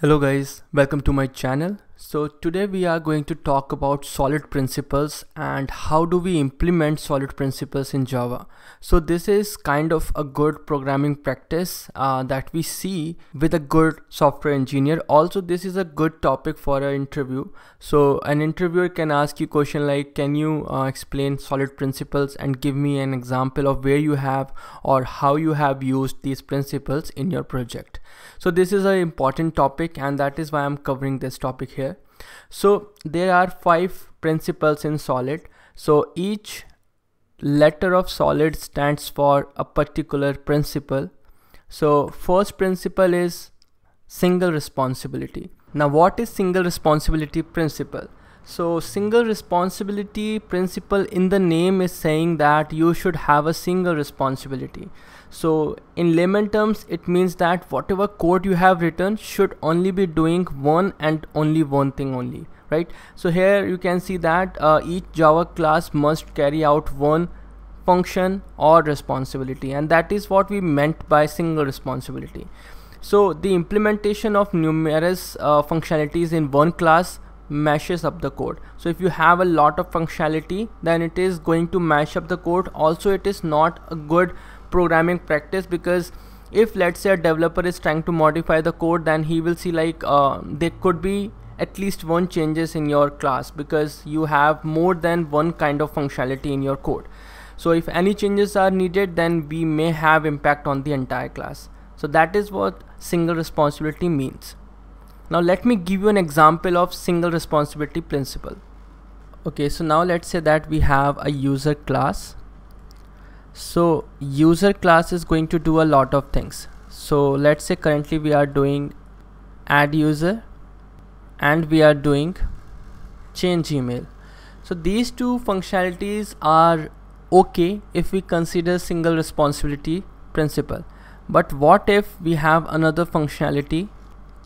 Hello guys, welcome to my channel. So today we are going to talk about solid principles and how do we implement solid principles in Java. So this is kind of a good programming practice uh, that we see with a good software engineer. Also this is a good topic for an interview. So an interviewer can ask you question like can you uh, explain solid principles and give me an example of where you have or how you have used these principles in your project. So this is an important topic and that is why I'm covering this topic here so there are five principles in solid. So each letter of solid stands for a particular principle. So first principle is single responsibility. Now what is single responsibility principle? So single responsibility principle in the name is saying that you should have a single responsibility so in layman terms it means that whatever code you have written should only be doing one and only one thing only right? So here you can see that uh, each java class must carry out one function or responsibility and that is what we meant by single responsibility. So the implementation of numerous uh, functionalities in one class mashes up the code. So if you have a lot of functionality then it is going to mash up the code. Also it is not a good programming practice because if let's say a developer is trying to modify the code then he will see like uh, there could be at least one changes in your class because you have more than one kind of functionality in your code. So if any changes are needed then we may have impact on the entire class. So that is what single responsibility means. Now let me give you an example of single responsibility principle. Okay so now let's say that we have a user class so user class is going to do a lot of things. So let's say currently we are doing add user and we are doing change email. So these two functionalities are okay if we consider single responsibility principle. But what if we have another functionality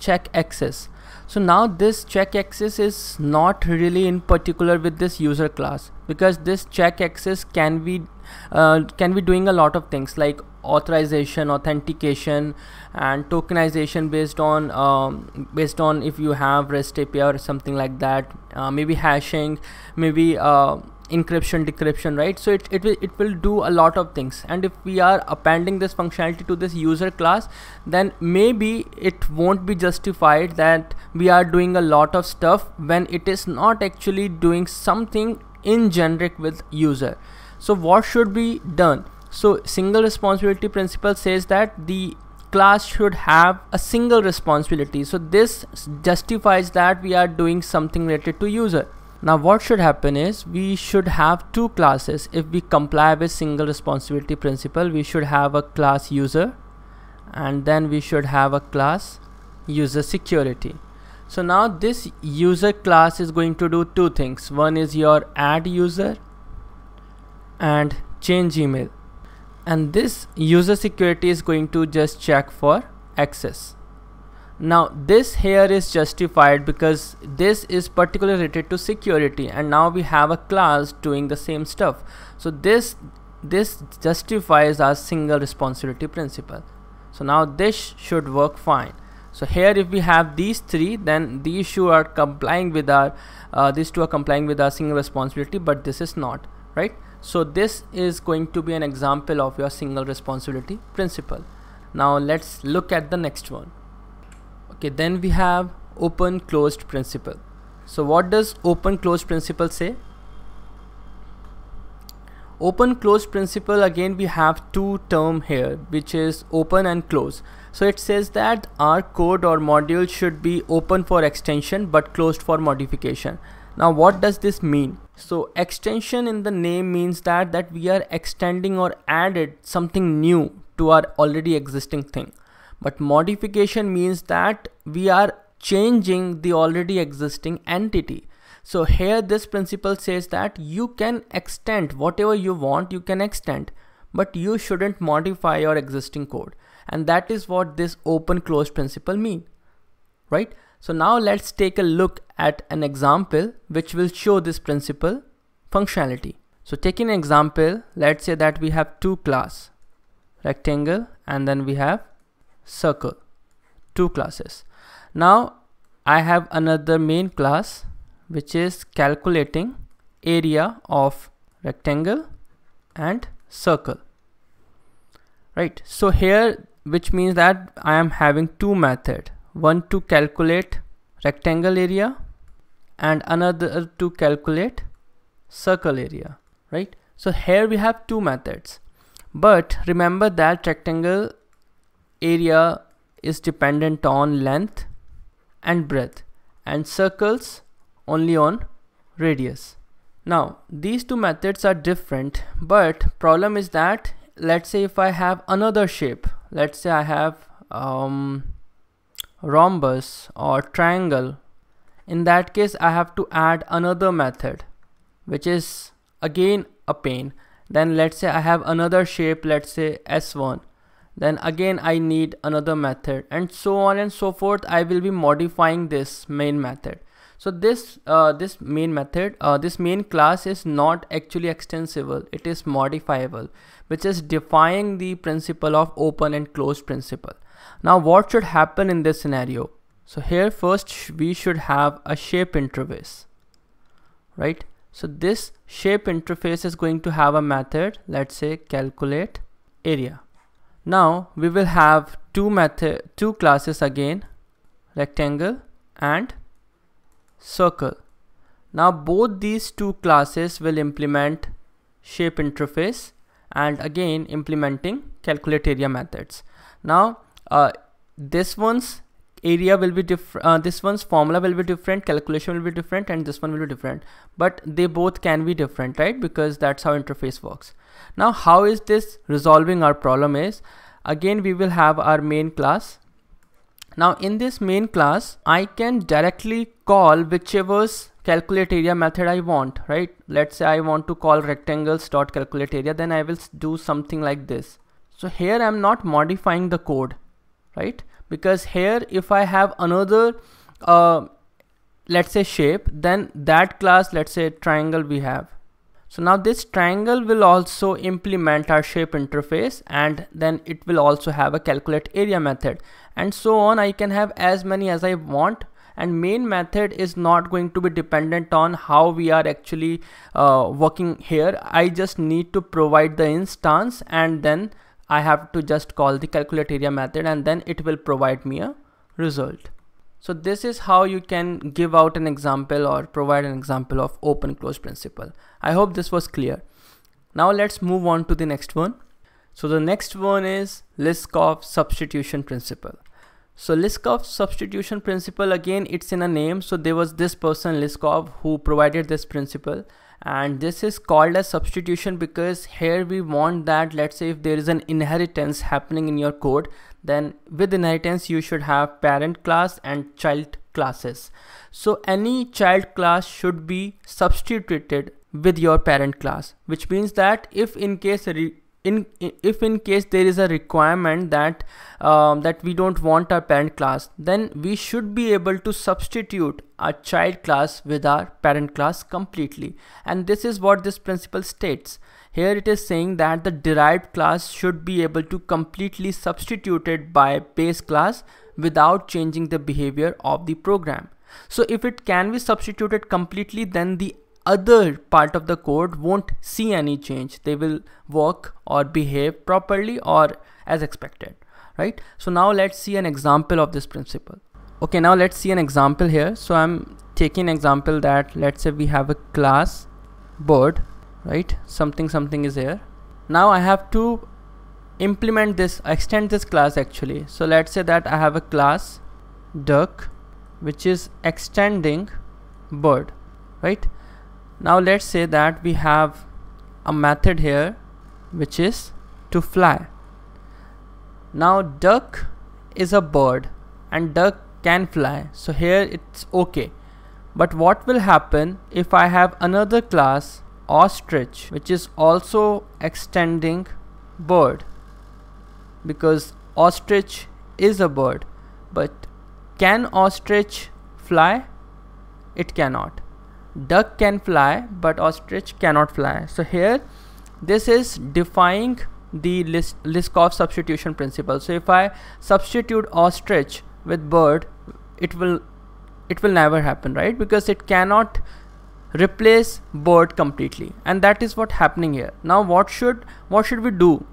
check access? So now this check access is not really in particular with this user class because this check access can be uh, can be doing a lot of things like authorization authentication and tokenization based on um, based on if you have REST API or something like that. Uh, maybe hashing maybe uh, encryption decryption right? So it, it will it will do a lot of things. And if we are appending this functionality to this user class then maybe it won't be justified that we are doing a lot of stuff when it is not actually doing something in generic with user so what should be done so single responsibility principle says that the class should have a single responsibility so this justifies that we are doing something related to user now what should happen is we should have two classes. If we comply with single responsibility principle, we should have a class user and then we should have a class user security. So now this user class is going to do two things. One is your add user and change email. And this user security is going to just check for access. Now this here is justified because this is particularly related to security and now we have a class doing the same stuff. So this this justifies our single responsibility principle. So now this should work fine. So here if we have these three then these two are complying with our uh, these two are complying with our single responsibility but this is not right so this is going to be an example of your single responsibility principle. Now let's look at the next one. Okay then we have open closed principle. So what does open closed principle say? Open closed principle again we have two term here which is open and close. So it says that our code or module should be open for extension but closed for modification. Now what does this mean so extension in the name means that that we are extending or added something new to our already existing thing. But modification means that we are changing the already existing entity. So here this principle says that you can extend whatever you want you can extend but you shouldn't modify your existing code. And that is what this open close principle mean right so now let's take a look at an example which will show this principle functionality. So taking an example let's say that we have two class rectangle and then we have circle two classes. Now I have another main class which is calculating area of rectangle and circle. Right? So here which means that I am having two method one to calculate rectangle area and another to calculate circle area right? So here we have two methods. But remember that rectangle area is dependent on length and breadth and circles only on radius. Now these two methods are different but problem is that let's say if I have another shape let's say I have um, rhombus or triangle. In that case I have to add another method which is again a pain. Then let's say I have another shape let's say s1 then again I need another method and so on and so forth. I will be modifying this main method. So this uh, this main method uh, this main class is not actually extensible. It is modifiable which is defying the principle of open and closed principle now what should happen in this scenario? So here first we should have a shape interface right? So this shape interface is going to have a method let's say calculate area. Now we will have two method two classes again rectangle and circle. Now both these two classes will implement shape interface and again implementing calculate area methods. Now uh, this one's area will be different uh, this one's formula will be different calculation will be different and this one will be different. But they both can be different right? Because that's how interface works. Now how is this resolving our problem is again we will have our main class. Now in this main class I can directly call whichever's calculate area method I want right? Let's say I want to call rectangles dot calculate area then I will do something like this. So here I'm not modifying the code right? Because here if I have another uh, let's say shape then that class let's say triangle we have. So now this triangle will also implement our shape interface and then it will also have a calculate area method. And so on I can have as many as I want. And main method is not going to be dependent on how we are actually uh, working here. I just need to provide the instance and then I have to just call the calculate area method and then it will provide me a result. So this is how you can give out an example or provide an example of open close principle. I hope this was clear. Now let's move on to the next one. So the next one is Liskov substitution principle. So Liskov substitution principle again it's in a name. So there was this person Liskov who provided this principle and this is called as substitution because here we want that let's say if there is an inheritance happening in your code then with inheritance you should have parent class and child classes. So any child class should be substituted with your parent class which means that if in case in if in case there is a requirement that um, that we don't want our parent class then we should be able to substitute our child class with our parent class completely. And this is what this principle states. Here it is saying that the derived class should be able to completely substituted by base class without changing the behavior of the program. So if it can be substituted completely then the other part of the code won't see any change. They will work or behave properly or as expected right? So now let's see an example of this principle. Okay now let's see an example here. So i'm taking example that let's say we have a class bird right? Something something is here. Now i have to implement this extend this class actually. So let's say that i have a class duck which is extending bird right now let's say that we have a method here which is to fly. Now duck is a bird and duck can fly. So here it's okay. But what will happen if I have another class ostrich which is also extending bird? Because ostrich is a bird but can ostrich fly? It cannot duck can fly but ostrich cannot fly. So here this is defying the list Liskov substitution principle. So if I substitute ostrich with bird it will it will never happen right? Because it cannot replace bird completely. And that is what happening here. Now what should what should we do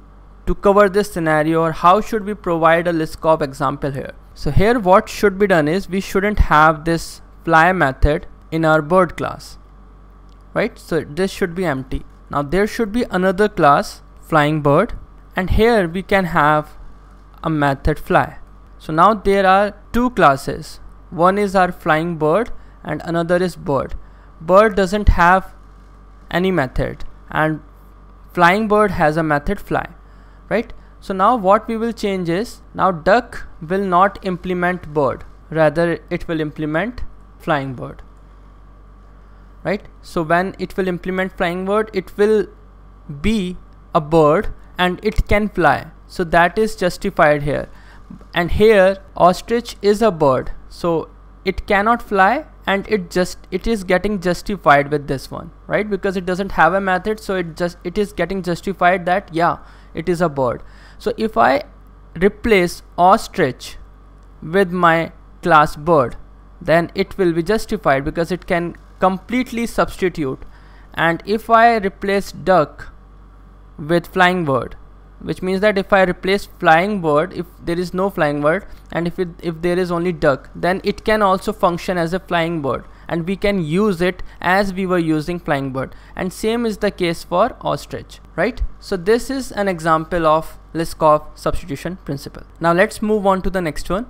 to cover this scenario or how should we provide a Liskov example here? So here what should be done is we shouldn't have this fly method in our bird class right? So this should be empty. Now there should be another class flying bird and here we can have a method fly. So now there are two classes. One is our flying bird and another is bird. Bird doesn't have any method and flying bird has a method fly right? So now what we will change is now duck will not implement bird. Rather it will implement flying bird right? So when it will implement flying bird it will be a bird and it can fly. So that is justified here. And here ostrich is a bird. So it cannot fly and it just it is getting justified with this one right? Because it doesn't have a method so it just it is getting justified that yeah it is a bird. So if I replace ostrich with my class bird then it will be justified because it can completely substitute. And if I replace duck with flying bird which means that if I replace flying bird if there is no flying bird and if it if there is only duck then it can also function as a flying bird. And we can use it as we were using flying bird. And same is the case for ostrich right? So this is an example of Liskov substitution principle. Now let's move on to the next one.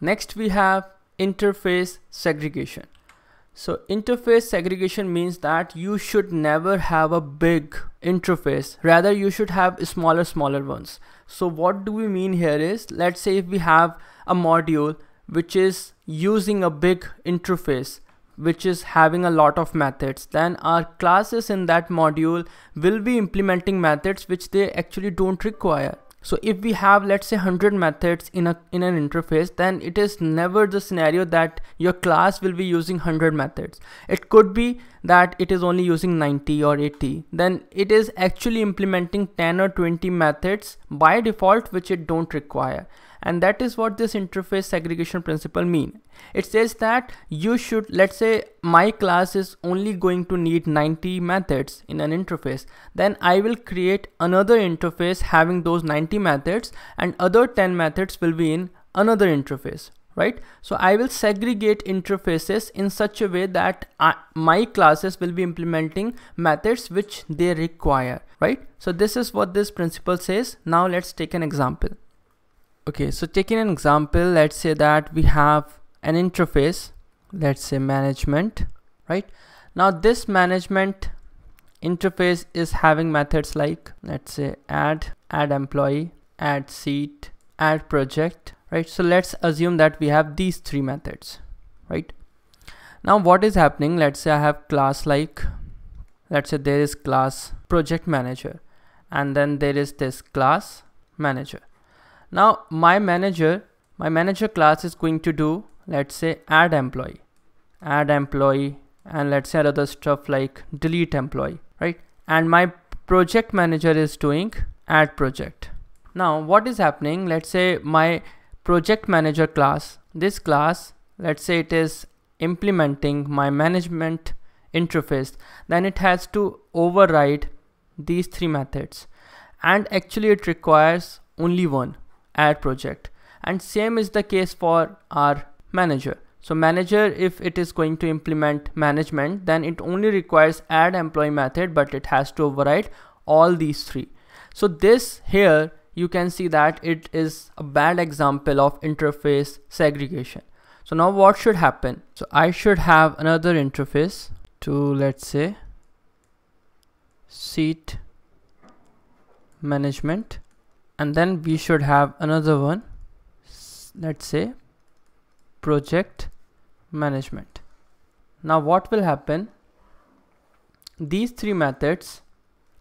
Next we have interface segregation so interface segregation means that you should never have a big interface. Rather you should have smaller, smaller ones. So what do we mean here is, let's say if we have a module which is using a big interface, which is having a lot of methods, then our classes in that module will be implementing methods which they actually don't require. So if we have let's say 100 methods in a in an interface then it is never the scenario that your class will be using 100 methods. It could be that it is only using 90 or 80 then it is actually implementing 10 or 20 methods by default which it don't require. And that is what this interface segregation principle mean. It says that you should let's say my class is only going to need 90 methods in an interface. Then I will create another interface having those 90 methods and other 10 methods will be in another interface right? So I will segregate interfaces in such a way that I, my classes will be implementing methods which they require right? So this is what this principle says. Now let's take an example. Okay so taking an example let's say that we have an interface let's say management right? Now this management interface is having methods like let's say add add employee add seat add project right so let's assume that we have these three methods right now what is happening let's say i have class like let's say there is class project manager and then there is this class manager now my manager, my manager class is going to do, let's say add employee, add employee, and let's say other stuff like delete employee, right? And my project manager is doing add project. Now what is happening? Let's say my project manager class, this class, let's say it is implementing my management interface, then it has to override these three methods. And actually it requires only one add project. And same is the case for our manager. So manager if it is going to implement management then it only requires add employee method but it has to override all these three. So this here you can see that it is a bad example of interface segregation. So now what should happen? So I should have another interface to let's say seat management and then we should have another one let's say project management. Now what will happen? These three methods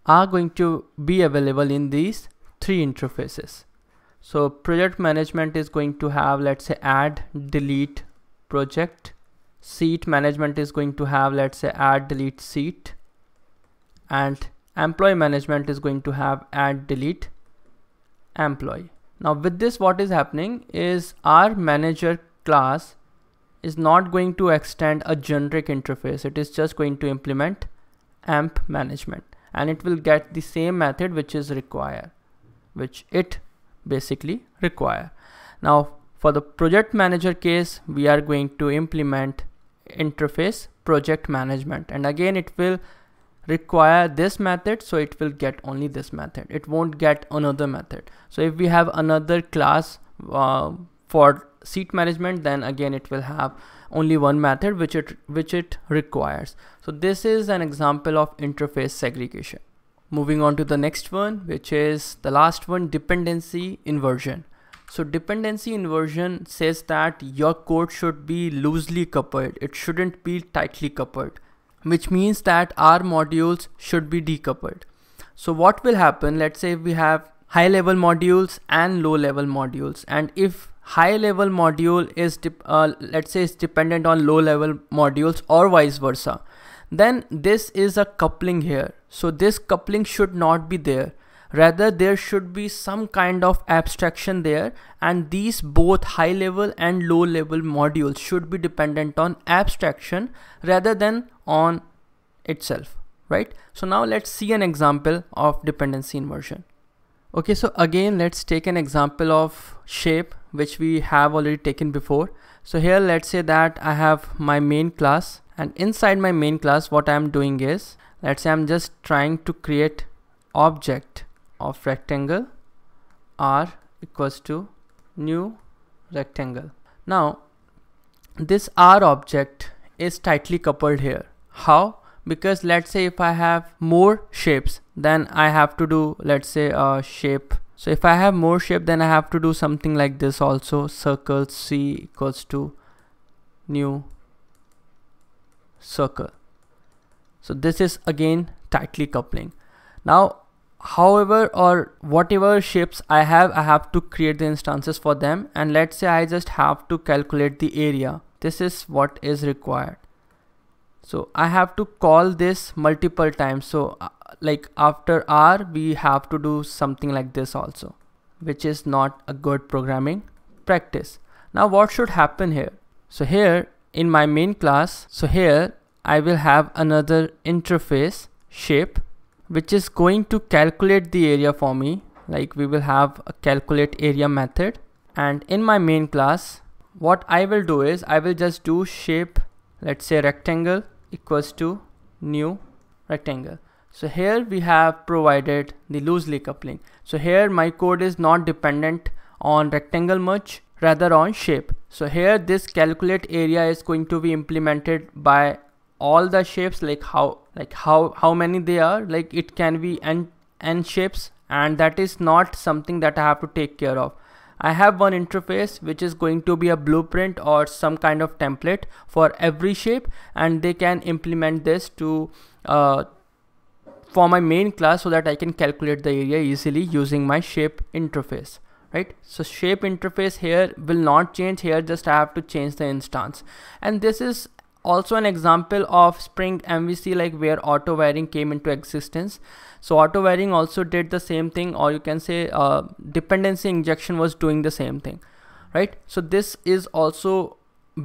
are going to be available in these three interfaces. So project management is going to have let's say add delete project. Seat management is going to have let's say add delete seat. And employee management is going to have add delete employee. Now with this what is happening is our manager class is not going to extend a generic interface. It is just going to implement amp management. And it will get the same method which is require which it basically require. Now for the project manager case we are going to implement interface project management. And again it will require this method so it will get only this method. It won't get another method. So if we have another class uh, for seat management then again it will have only one method which it which it requires. So this is an example of interface segregation moving on to the next one which is the last one dependency inversion. So dependency inversion says that your code should be loosely coupled. It shouldn't be tightly coupled which means that our modules should be decoupled. So what will happen? Let's say we have high level modules and low level modules. And if high level module is uh, let's say is dependent on low level modules or vice versa then this is a coupling here. So this coupling should not be there. Rather there should be some kind of abstraction there. And these both high level and low level modules should be dependent on abstraction rather than on itself right? So now let's see an example of dependency inversion. Okay so again let's take an example of shape which we have already taken before. So here let's say that I have my main class and inside my main class what I'm doing is let's say I'm just trying to create object of rectangle r equals to new rectangle. Now this r object is tightly coupled here. How? Because let's say if I have more shapes then I have to do let's say a shape so if I have more shape then I have to do something like this also circle C equals to new circle. So this is again tightly coupling. Now however or whatever shapes I have I have to create the instances for them and let's say I just have to calculate the area. This is what is required. So I have to call this multiple times. So like after R we have to do something like this also which is not a good programming practice. Now what should happen here? So here in my main class, so here I will have another interface shape which is going to calculate the area for me like we will have a calculate area method and in my main class what I will do is I will just do shape let's say rectangle equals to new rectangle so here we have provided the loosely coupling. So here my code is not dependent on rectangle much, rather on shape. So here this calculate area is going to be implemented by all the shapes like how like how how many they are like it can be n n shapes and that is not something that I have to take care of. I have one interface which is going to be a blueprint or some kind of template for every shape and they can implement this to uh, for my main class so that I can calculate the area easily using my shape interface right? So shape interface here will not change. Here just I have to change the instance. And this is also an example of spring MVC like where auto wiring came into existence. So auto wiring also did the same thing or you can say uh, dependency injection was doing the same thing right? So this is also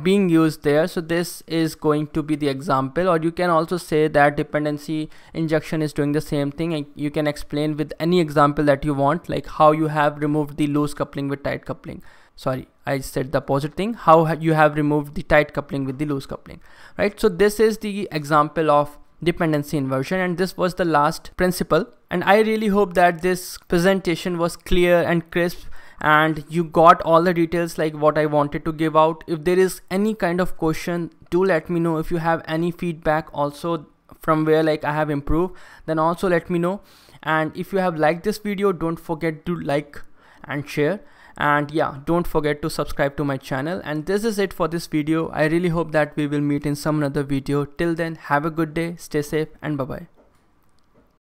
being used there. So this is going to be the example. Or you can also say that dependency injection is doing the same thing. And you can explain with any example that you want like how you have removed the loose coupling with tight coupling. Sorry I said the opposite thing. How you have removed the tight coupling with the loose coupling right? So this is the example of dependency inversion. And this was the last principle. And I really hope that this presentation was clear and crisp and you got all the details like what I wanted to give out. If there is any kind of question, do let me know. If you have any feedback also from where like I have improved, then also let me know. And if you have liked this video, don't forget to like and share and yeah don't forget to subscribe to my channel and this is it for this video i really hope that we will meet in some other video till then have a good day stay safe and bye bye